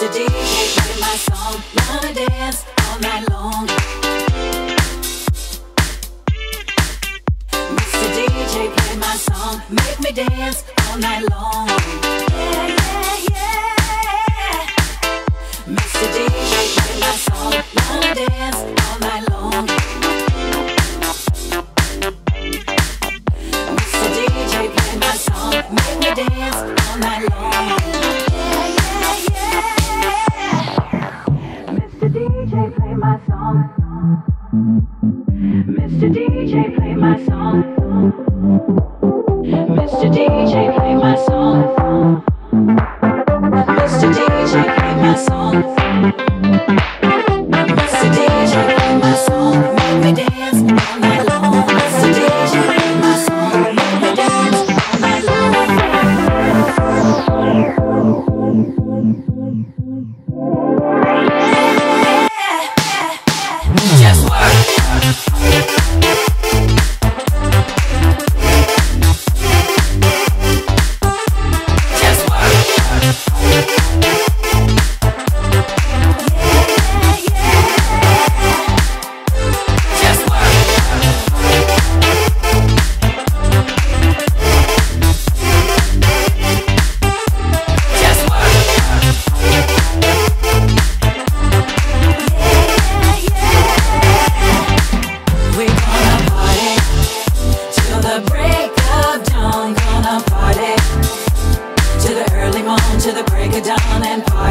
my song, wanna dance all night long. Mr. DJ, play my song, make me dance all night long. Yeah, yeah, yeah. Mr. DJ, play my song, wanna dance all night long. Mr. DJ, play my song, make me dance all night long. Mr. DJ, play my song. Mr. DJ, play my song. Mr. DJ, play my song. down and party.